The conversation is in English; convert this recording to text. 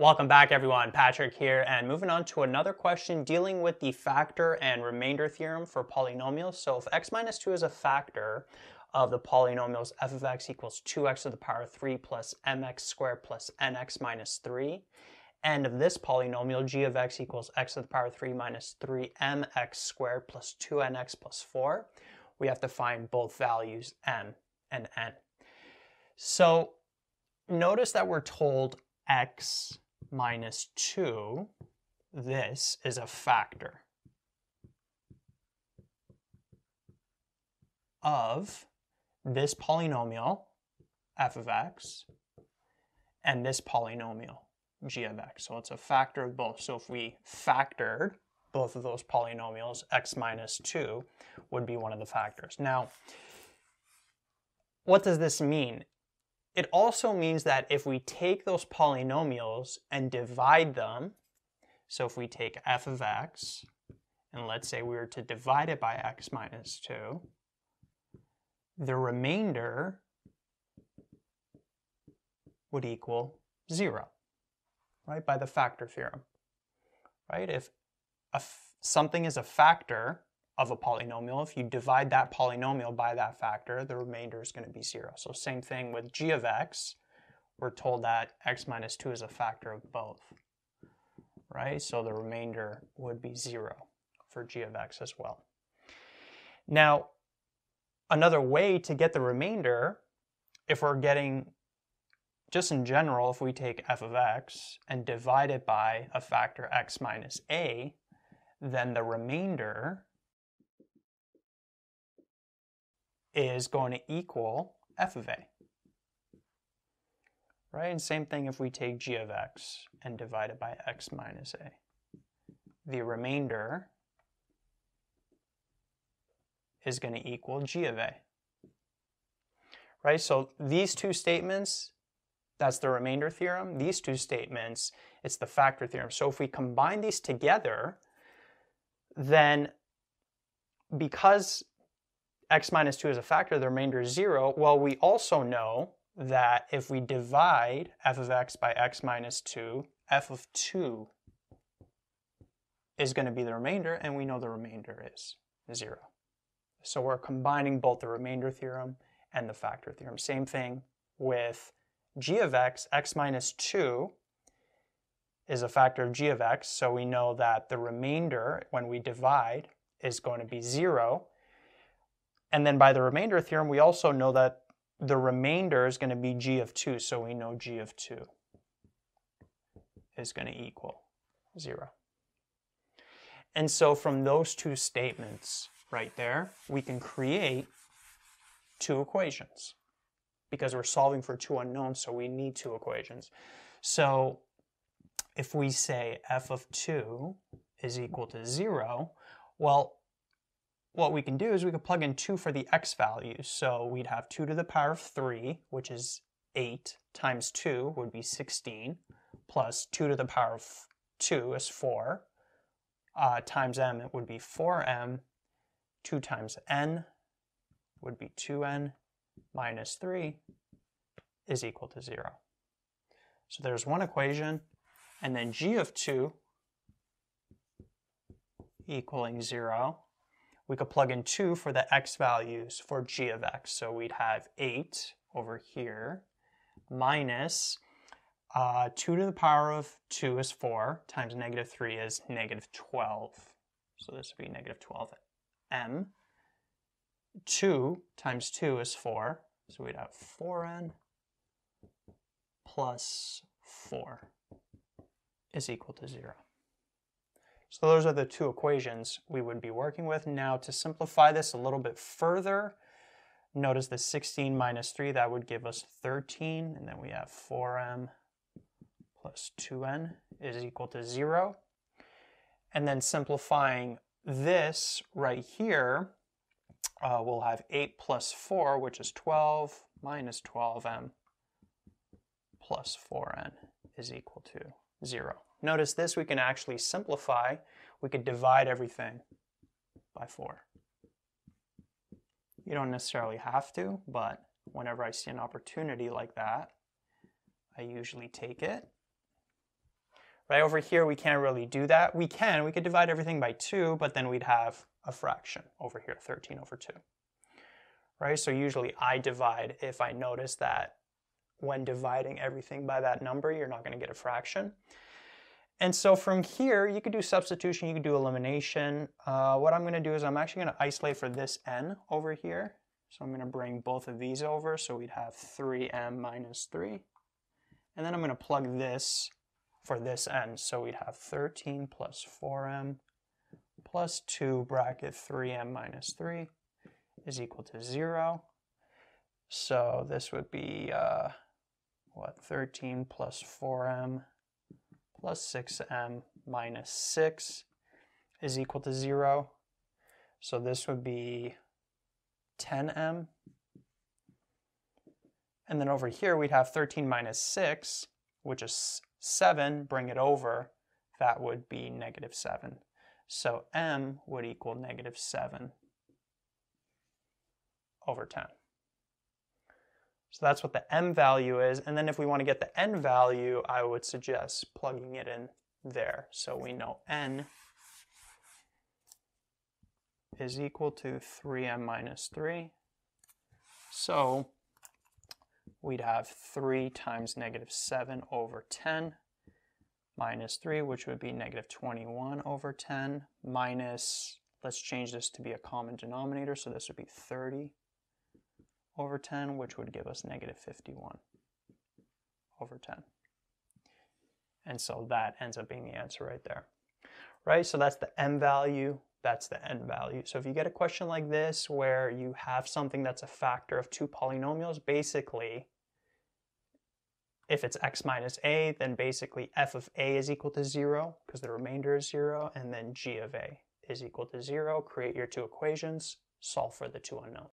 Welcome back everyone, Patrick here, and moving on to another question dealing with the factor and remainder theorem for polynomials. So if x minus 2 is a factor of the polynomials f of x equals 2x to the power 3 plus mx squared plus nx minus 3, and of this polynomial g of x equals x to the power 3 minus 3mx squared plus 2nx plus 4, we have to find both values m and n. So notice that we're told x minus 2, this is a factor of this polynomial, f of x, and this polynomial, g of x. So it's a factor of both. So if we factored both of those polynomials, x minus 2 would be one of the factors. Now, what does this mean? It also means that if we take those polynomials and divide them, so if we take f of x, and let's say we were to divide it by x minus 2, the remainder would equal 0, right, by the factor theorem, right? If something is a factor of a polynomial. If you divide that polynomial by that factor, the remainder is going to be 0. So same thing with g of x. We're told that x minus 2 is a factor of both, right? So the remainder would be 0 for g of x as well. Now, another way to get the remainder, if we're getting, just in general, if we take f of x and divide it by a factor x minus a, then the remainder is going to equal f of a. Right, and same thing if we take g of x and divide it by x minus a. The remainder is going to equal g of a. Right, so these two statements, that's the remainder theorem. These two statements, it's the factor theorem. So if we combine these together, then because x minus 2 is a factor, the remainder is 0. Well, we also know that if we divide f of x by x minus 2, f of 2 is going to be the remainder, and we know the remainder is 0. So we're combining both the remainder theorem and the factor theorem. Same thing with g of x, x minus 2 is a factor of g of x, so we know that the remainder, when we divide, is going to be 0, and then by the remainder theorem, we also know that the remainder is going to be g of 2, so we know g of 2 is going to equal 0. And so from those two statements right there, we can create two equations because we're solving for two unknowns, so we need two equations. So if we say f of 2 is equal to 0, well, what we can do is we can plug in 2 for the x values. So we'd have 2 to the power of 3, which is 8, times 2 would be 16, plus 2 to the power of 2 is 4, uh, times m it would be 4m, 2 times n would be 2n, minus 3 is equal to 0. So there's one equation, and then g of 2 equaling 0 we could plug in 2 for the x values for g of x. So we'd have 8 over here minus uh, 2 to the power of 2 is 4 times negative 3 is negative 12. So this would be negative 12m. 2 times 2 is 4. So we'd have 4n plus 4 is equal to 0. So those are the two equations we would be working with. Now to simplify this a little bit further, notice the 16 minus 3, that would give us 13, and then we have 4m plus 2n is equal to 0. And then simplifying this right here, uh, we'll have 8 plus 4, which is 12, minus 12m plus 4n is equal to 0. Notice this we can actually simplify. We could divide everything by 4. You don't necessarily have to, but whenever I see an opportunity like that, I usually take it. Right over here, we can't really do that. We can, we could divide everything by 2, but then we'd have a fraction over here, 13 over 2. Right, so usually I divide if I notice that when dividing everything by that number, you're not going to get a fraction. And so from here, you could do substitution, you could do elimination. Uh, what I'm going to do is I'm actually going to isolate for this n over here. So I'm going to bring both of these over, so we'd have 3m minus 3. And then I'm going to plug this for this n, so we'd have 13 plus 4m plus 2 bracket 3m minus 3 is equal to 0. So this would be, uh, what, 13 plus 4m plus 6m minus 6 is equal to 0. So this would be 10m. And then over here we'd have 13 minus 6, which is 7. Bring it over, that would be negative 7. So m would equal negative 7 over 10. So that's what the m value is. And then if we want to get the n value, I would suggest plugging it in there. So we know n is equal to 3m minus 3. So we'd have 3 times negative 7 over 10 minus 3, which would be negative 21 over 10, minus, let's change this to be a common denominator, so this would be 30 over 10, which would give us negative 51 over 10. And so that ends up being the answer right there. Right, so that's the m value, that's the n value. So if you get a question like this where you have something that's a factor of two polynomials, basically, if it's x minus a, then basically f of a is equal to 0 because the remainder is 0, and then g of a is equal to 0. Create your two equations, solve for the two unknowns.